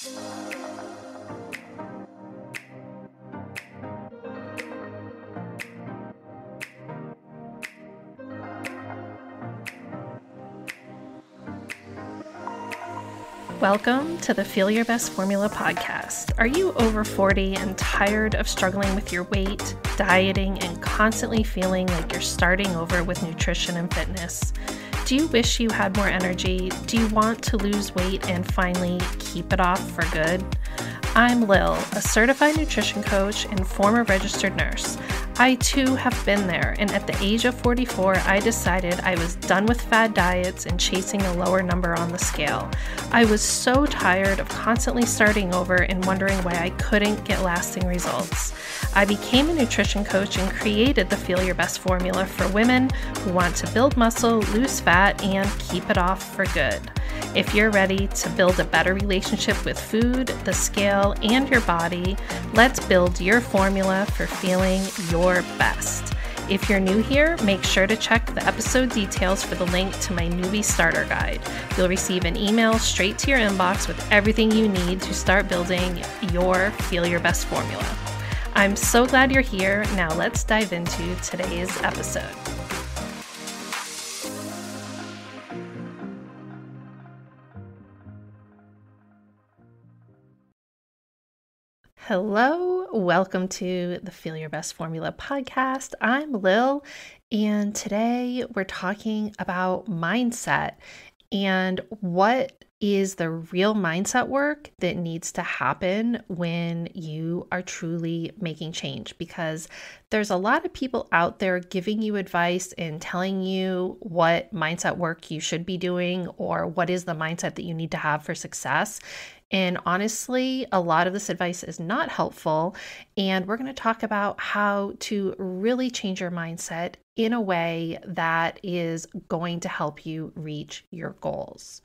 Welcome to the Feel Your Best Formula podcast. Are you over 40 and tired of struggling with your weight, dieting, and constantly feeling like you're starting over with nutrition and fitness? Do you wish you had more energy? Do you want to lose weight and finally keep it off for good? I'm Lil, a certified nutrition coach and former registered nurse. I too have been there, and at the age of 44, I decided I was done with fad diets and chasing a lower number on the scale. I was so tired of constantly starting over and wondering why I couldn't get lasting results. I became a nutrition coach and created the Feel Your Best formula for women who want to build muscle, lose fat, and keep it off for good. If you're ready to build a better relationship with food, the scale, and your body, let's build your formula for feeling your best. If you're new here, make sure to check the episode details for the link to my newbie starter guide. You'll receive an email straight to your inbox with everything you need to start building your Feel Your Best formula. I'm so glad you're here. Now let's dive into today's episode. Hello, welcome to the Feel Your Best Formula podcast. I'm Lil, and today we're talking about mindset and what is the real mindset work that needs to happen when you are truly making change because there's a lot of people out there giving you advice and telling you what mindset work you should be doing or what is the mindset that you need to have for success and honestly, a lot of this advice is not helpful. And we're going to talk about how to really change your mindset in a way that is going to help you reach your goals.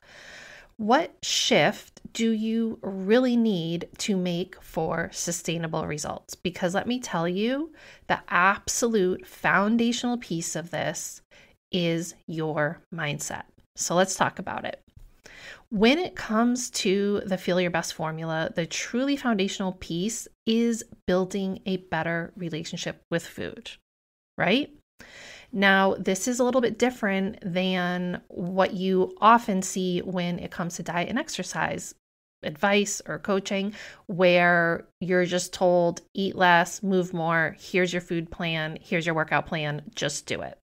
What shift do you really need to make for sustainable results? Because let me tell you, the absolute foundational piece of this is your mindset. So let's talk about it. When it comes to the Feel Your Best formula, the truly foundational piece is building a better relationship with food, right? Now, this is a little bit different than what you often see when it comes to diet and exercise advice or coaching, where you're just told, eat less, move more, here's your food plan, here's your workout plan, just do it.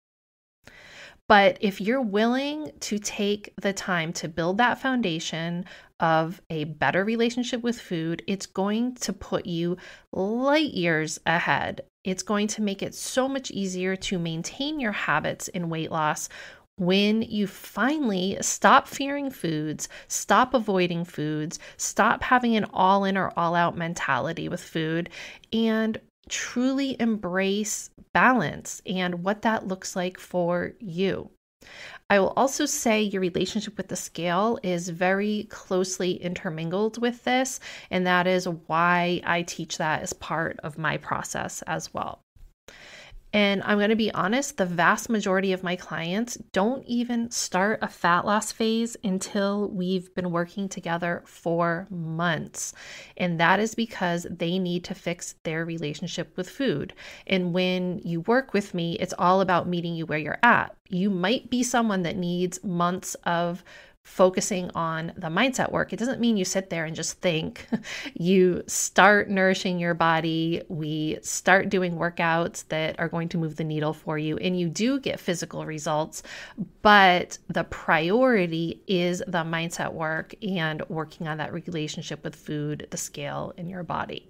But if you're willing to take the time to build that foundation of a better relationship with food, it's going to put you light years ahead. It's going to make it so much easier to maintain your habits in weight loss when you finally stop fearing foods, stop avoiding foods, stop having an all in or all out mentality with food, and truly embrace balance and what that looks like for you. I will also say your relationship with the scale is very closely intermingled with this, and that is why I teach that as part of my process as well. And I'm going to be honest, the vast majority of my clients don't even start a fat loss phase until we've been working together for months. And that is because they need to fix their relationship with food. And when you work with me, it's all about meeting you where you're at. You might be someone that needs months of focusing on the mindset work. It doesn't mean you sit there and just think. you start nourishing your body. We start doing workouts that are going to move the needle for you, and you do get physical results. But the priority is the mindset work and working on that relationship with food, the scale in your body.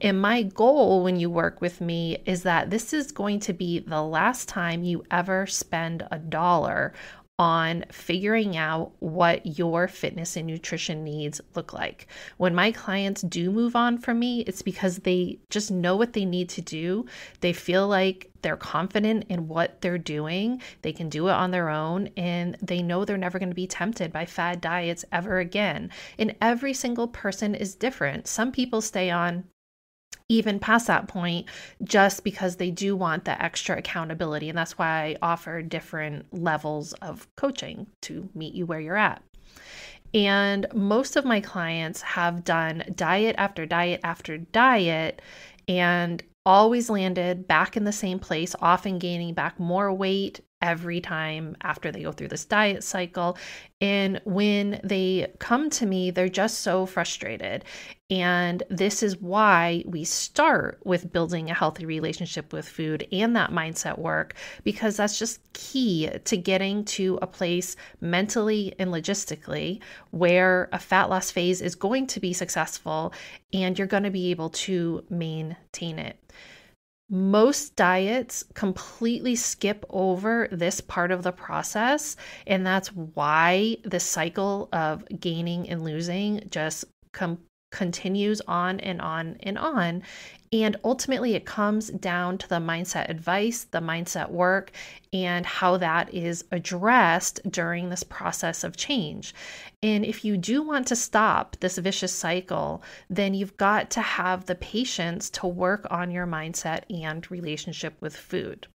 And my goal when you work with me is that this is going to be the last time you ever spend a dollar on figuring out what your fitness and nutrition needs look like. When my clients do move on from me, it's because they just know what they need to do. They feel like they're confident in what they're doing, they can do it on their own, and they know they're never going to be tempted by fad diets ever again. And every single person is different. Some people stay on even past that point just because they do want the extra accountability. And that's why I offer different levels of coaching to meet you where you're at. And most of my clients have done diet after diet after diet and always landed back in the same place, often gaining back more weight every time after they go through this diet cycle. And when they come to me, they're just so frustrated. And this is why we start with building a healthy relationship with food and that mindset work, because that's just key to getting to a place mentally and logistically where a fat loss phase is going to be successful and you're going to be able to maintain it. Most diets completely skip over this part of the process. And that's why the cycle of gaining and losing just com- continues on and on and on. And ultimately, it comes down to the mindset advice, the mindset work, and how that is addressed during this process of change. And if you do want to stop this vicious cycle, then you've got to have the patience to work on your mindset and relationship with food.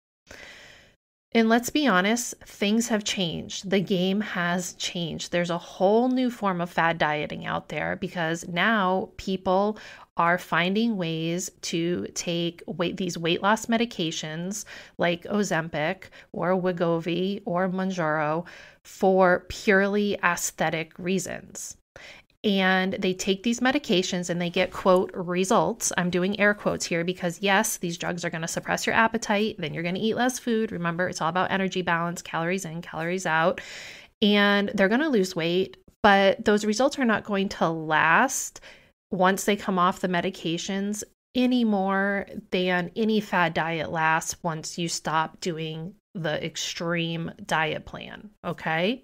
And let's be honest, things have changed. The game has changed. There's a whole new form of fad dieting out there because now people are finding ways to take weight these weight loss medications like Ozempic or Wegovy or Mounjaro for purely aesthetic reasons. And they take these medications and they get quote results. I'm doing air quotes here because yes these drugs are going to suppress your appetite then you're going to eat less food. Remember it's all about energy balance calories in calories out. And they're going to lose weight but those results are not going to last once they come off the medications any more than any fad diet lasts once you stop doing the extreme diet plan okay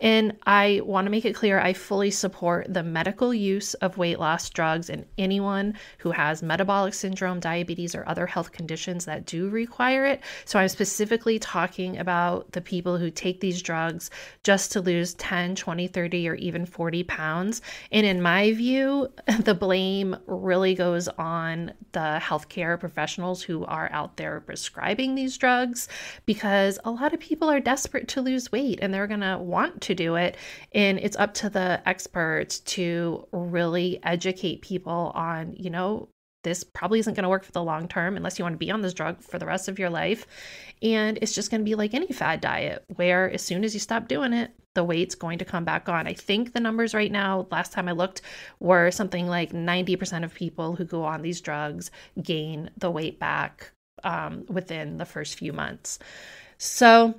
and I want to make it clear I fully support the medical use of weight loss drugs in anyone who has metabolic syndrome, diabetes, or other health conditions that do require it. So I'm specifically talking about the people who take these drugs just to lose 10, 20, 30, or even 40 pounds. And in my view, the blame really goes on the healthcare professionals who are out there prescribing these drugs because a lot of people are desperate to lose weight and they're going to want to to do it. And it's up to the experts to really educate people on, you know, this probably isn't going to work for the long term unless you want to be on this drug for the rest of your life. And it's just going to be like any fad diet, where as soon as you stop doing it, the weight's going to come back on. I think the numbers right now, last time I looked, were something like 90% of people who go on these drugs gain the weight back um, within the first few months. So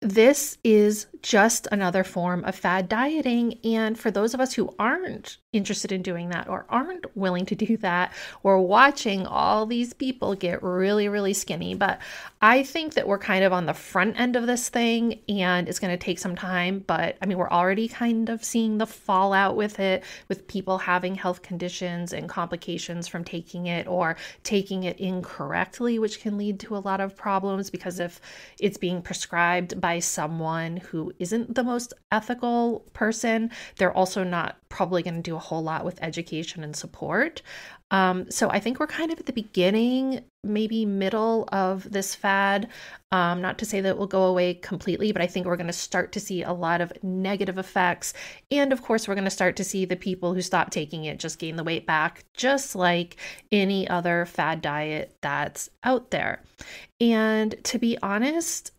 this is just another form of fad dieting. And for those of us who aren't interested in doing that or aren't willing to do that, we're watching all these people get really, really skinny. But I think that we're kind of on the front end of this thing and it's going to take some time. But I mean, we're already kind of seeing the fallout with it, with people having health conditions and complications from taking it or taking it incorrectly, which can lead to a lot of problems because if it's being prescribed by someone who isn't the most ethical person, they're also not probably going to do whole lot with education and support. Um, so I think we're kind of at the beginning, maybe middle of this fad. Um, not to say that it will go away completely, but I think we're going to start to see a lot of negative effects. And of course, we're going to start to see the people who stop taking it just gain the weight back, just like any other fad diet that's out there. And to be honest,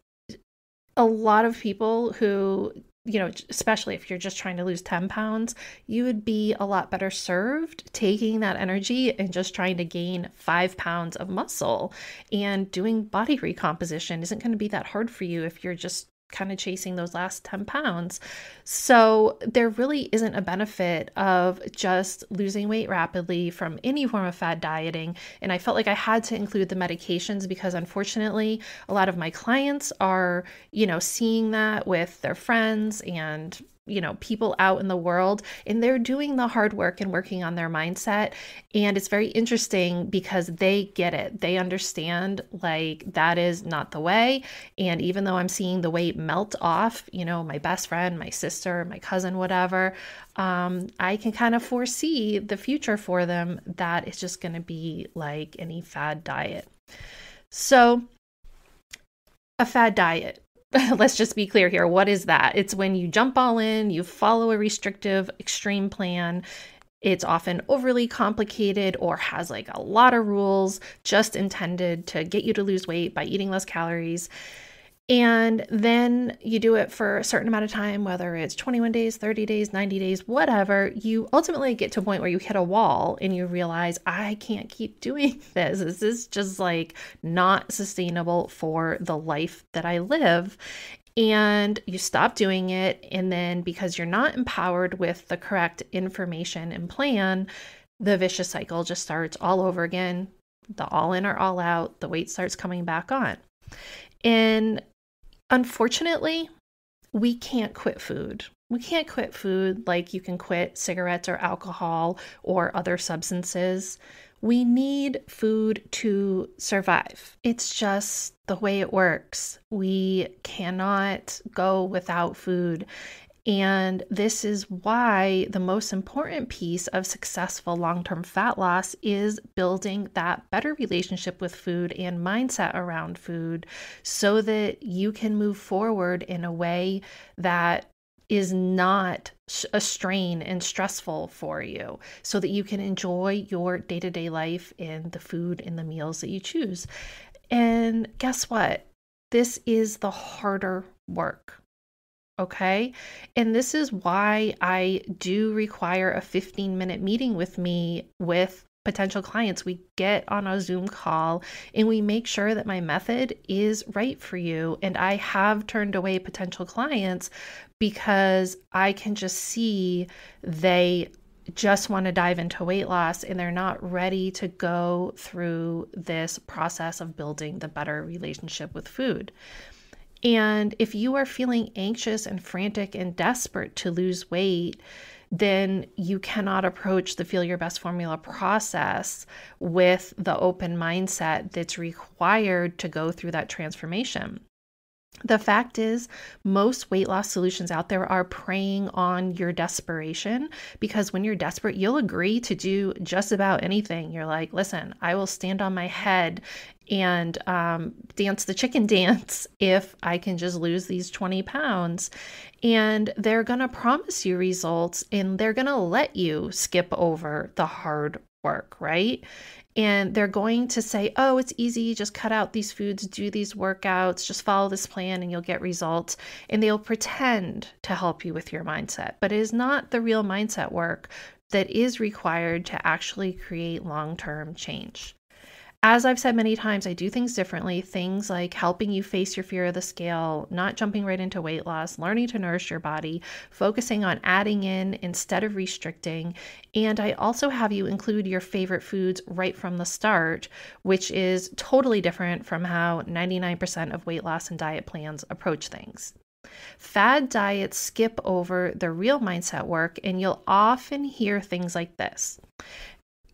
a lot of people who you know, especially if you're just trying to lose 10 pounds, you would be a lot better served taking that energy and just trying to gain five pounds of muscle. And doing body recomposition isn't going to be that hard for you if you're just kind of chasing those last 10 pounds. So there really isn't a benefit of just losing weight rapidly from any form of fad dieting. And I felt like I had to include the medications because unfortunately, a lot of my clients are, you know, seeing that with their friends and you know people out in the world and they're doing the hard work and working on their mindset. And it's very interesting because they get it. They understand like that is not the way. And even though i'm seeing the weight melt off you know my best friend my sister my cousin whatever um, i can kind of foresee the future for them that it's just going to be like any fad diet. So a fad diet let's just be clear here. What is that? It's when you jump all in, you follow a restrictive, extreme plan. It's often overly complicated or has like a lot of rules just intended to get you to lose weight by eating less calories. And then you do it for a certain amount of time, whether it's 21 days, 30 days, 90 days, whatever. You ultimately get to a point where you hit a wall and you realize, I can't keep doing this. This is just like not sustainable for the life that I live. And you stop doing it. And then because you're not empowered with the correct information and plan, the vicious cycle just starts all over again. The all in or all out, the weight starts coming back on. And Unfortunately, we can't quit food. We can't quit food like you can quit cigarettes or alcohol or other substances. We need food to survive. It's just the way it works. We cannot go without food. And this is why the most important piece of successful long term fat loss is building that better relationship with food and mindset around food so that you can move forward in a way that is not a strain and stressful for you so that you can enjoy your day to day life and the food and the meals that you choose. And guess what? This is the harder work. Okay. And this is why I do require a 15 minute meeting with me with potential clients. We get on a Zoom call and we make sure that my method is right for you. And I have turned away potential clients because I can just see they just want to dive into weight loss and they're not ready to go through this process of building the better relationship with food. And if you are feeling anxious and frantic and desperate to lose weight, then you cannot approach the Feel Your Best formula process with the open mindset that's required to go through that transformation. The fact is, most weight loss solutions out there are preying on your desperation because when you're desperate, you'll agree to do just about anything. You're like, listen, I will stand on my head and um, dance the chicken dance if I can just lose these 20 pounds. And they're going to promise you results and they're going to let you skip over the hard work, right? and they're going to say, Oh, it's easy, just cut out these foods, do these workouts, just follow this plan, and you'll get results. And they'll pretend to help you with your mindset, but it is not the real mindset work that is required to actually create long term change. As I've said many times, I do things differently. Things like helping you face your fear of the scale, not jumping right into weight loss, learning to nourish your body, focusing on adding in instead of restricting. And I also have you include your favorite foods right from the start, which is totally different from how 99% of weight loss and diet plans approach things. Fad diets skip over the real mindset work, and you'll often hear things like this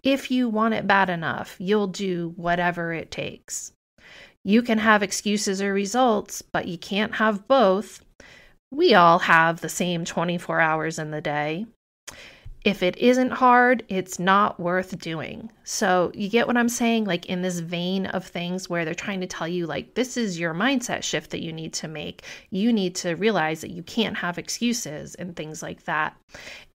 if you want it bad enough, you'll do whatever it takes. You can have excuses or results, but you can't have both. We all have the same 24 hours in the day if it isn't hard, it's not worth doing. So, you get what I'm saying? Like, in this vein of things where they're trying to tell you, like, this is your mindset shift that you need to make. You need to realize that you can't have excuses and things like that.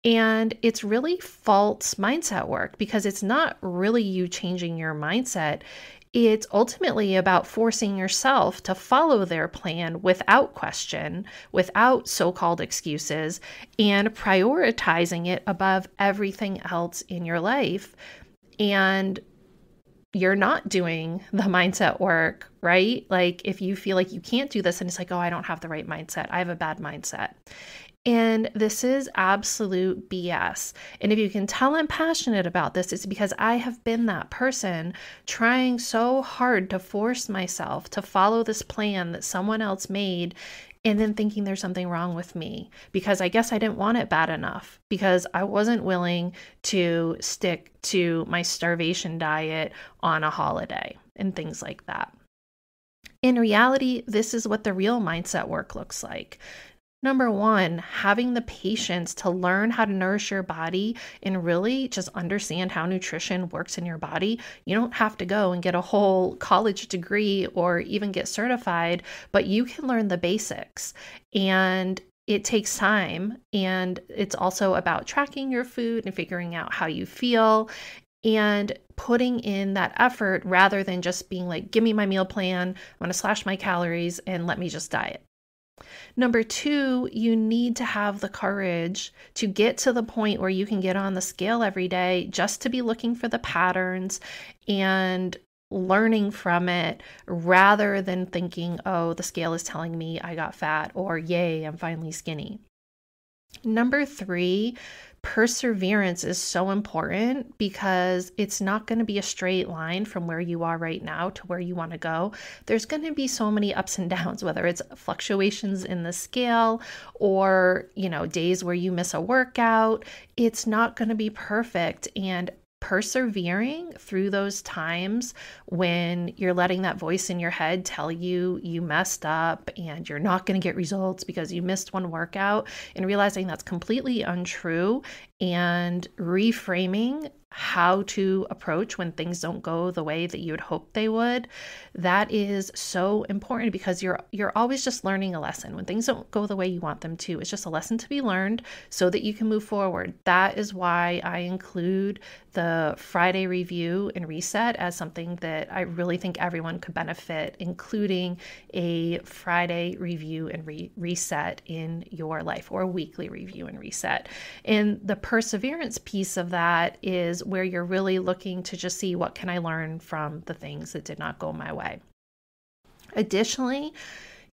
And it's really false mindset work because it's not really you changing your mindset. It's ultimately about forcing yourself to follow their plan without question, without so called excuses, and prioritizing it above everything else in your life. And you're not doing the mindset work, right? Like if you feel like you can't do this and it's like, oh, I don't have the right mindset, I have a bad mindset. And this is absolute BS. And if you can tell I'm passionate about this, it's because I have been that person trying so hard to force myself to follow this plan that someone else made and then thinking there's something wrong with me because I guess I didn't want it bad enough because I wasn't willing to stick to my starvation diet on a holiday and things like that. In reality, this is what the real mindset work looks like Number one, having the patience to learn how to nourish your body and really just understand how nutrition works in your body. You don't have to go and get a whole college degree or even get certified, but you can learn the basics. And it takes time. And it's also about tracking your food and figuring out how you feel and putting in that effort rather than just being like, give me my meal plan, I'm gonna slash my calories and let me just diet. Number two, you need to have the courage to get to the point where you can get on the scale every day just to be looking for the patterns and learning from it rather than thinking, oh, the scale is telling me I got fat or yay, I'm finally skinny. Number three, perseverance is so important because it's not going to be a straight line from where you are right now to where you want to go. There's going to be so many ups and downs, whether it's fluctuations in the scale or, you know, days where you miss a workout. It's not going to be perfect. And persevering through those times when you're letting that voice in your head tell you you messed up and you're not going to get results because you missed one workout and realizing that's completely untrue and reframing how to approach when things don't go the way that you would hope they would that is so important because you're you're always just learning a lesson. When things don't go the way you want them to it's just a lesson to be learned so that you can move forward. That is why i include the friday review and reset as something that i really think everyone could benefit including a friday review and re- reset in your life or a weekly review and reset. And the perseverance piece of that where you're really looking to just see what can I learn from the things that did not go my way. Additionally,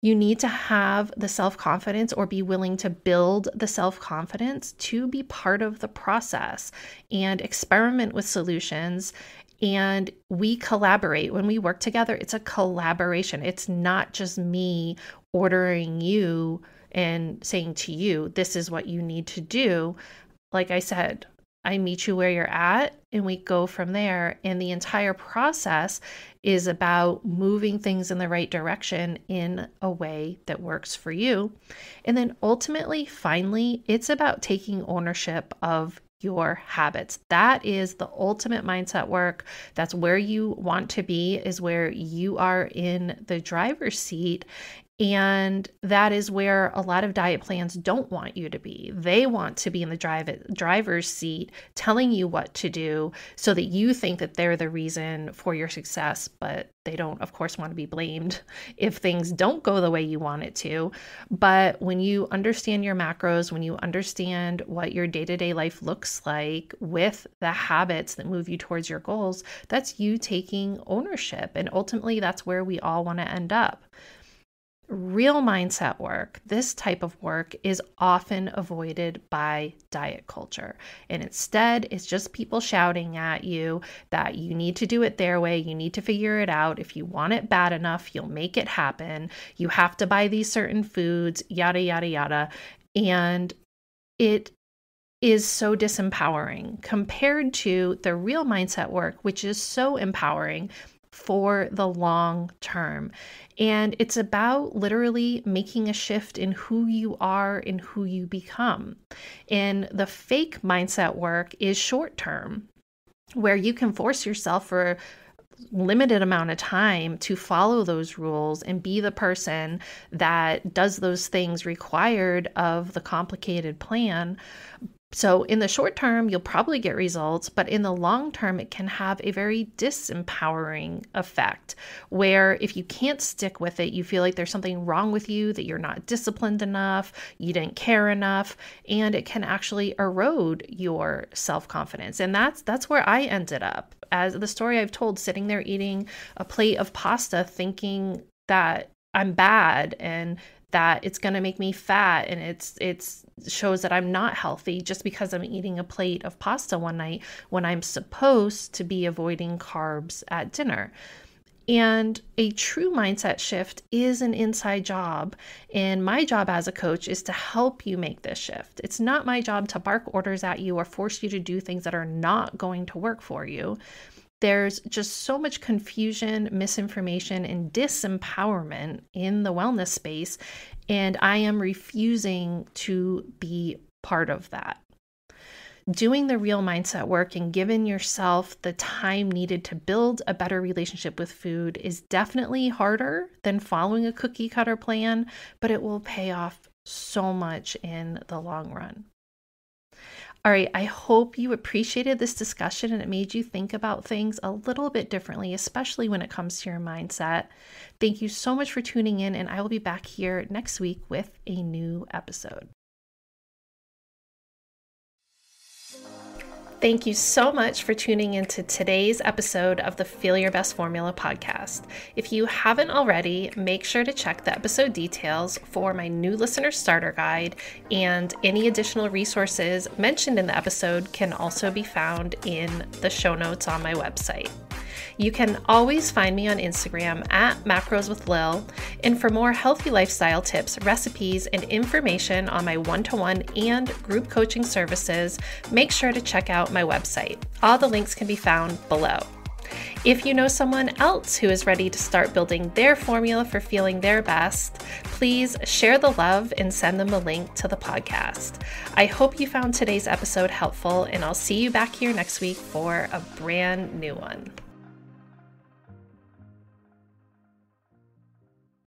you need to have the self confidence or be willing to build the self confidence to be part of the process and experiment with solutions. And we collaborate when we work together. It's a collaboration. It's not just me ordering you and saying to you, this is what you need to do. Like I said, I meet you where you're at and we go from there. And the entire process is about moving things in the right direction in a way that works for you. And then ultimately, finally, it's about taking ownership of your habits. That is the ultimate mindset work. That's where you want to be, is where you are in the driver's seat. And that is where a lot of diet plans don't want you to be. They want to be in the drive, driver's seat telling you what to do so that you think that they're the reason for your success, but they don't, of course, want to be blamed if things don't go the way you want it to. But when you understand your macros, when you understand what your day to day life looks like with the habits that move you towards your goals, that's you taking ownership. And ultimately, that's where we all want to end up. Real mindset work, this type of work, is often avoided by diet culture. And instead, it's just people shouting at you that you need to do it their way. You need to figure it out. If you want it bad enough, you'll make it happen. You have to buy these certain foods, yada, yada, yada. And it is so disempowering compared to the real mindset work, which is so empowering for the long term. And it's about literally making a shift in who you are and who you become. And the fake mindset work is short term, where you can force yourself for limited amount of time to follow those rules and be the person that does those things required of the complicated plan so, in the short term, you'll probably get results, but in the long term, it can have a very disempowering effect where if you can't stick with it, you feel like there's something wrong with you, that you're not disciplined enough, you didn't care enough, and it can actually erode your self-confidence. And that's that's where I ended up. As the story I've told, sitting there eating a plate of pasta thinking that I'm bad and that it's going to make me fat and it's it's shows that I'm not healthy just because I'm eating a plate of pasta one night when I'm supposed to be avoiding carbs at dinner. And a true mindset shift is an inside job. And my job as a coach is to help you make this shift. It's not my job to bark orders at you or force you to do things that are not going to work for you. There's just so much confusion, misinformation, and disempowerment in the wellness space, and I am refusing to be part of that. Doing the real mindset work and giving yourself the time needed to build a better relationship with food is definitely harder than following a cookie cutter plan, but it will pay off so much in the long run. All right, I hope you appreciated this discussion and it made you think about things a little bit differently, especially when it comes to your mindset. Thank you so much for tuning in, and I will be back here next week with a new episode. Thank you so much for tuning into today's episode of the Feel Your Best Formula podcast. If you haven't already, make sure to check the episode details for my new listener starter guide, and any additional resources mentioned in the episode can also be found in the show notes on my website. You can always find me on Instagram at Macros with Lil. And for more healthy lifestyle tips, recipes, and information on my one to one and group coaching services, make sure to check out my website. All the links can be found below. If you know someone else who is ready to start building their formula for feeling their best, please share the love and send them a link to the podcast. I hope you found today's episode helpful, and I'll see you back here next week for a brand new one.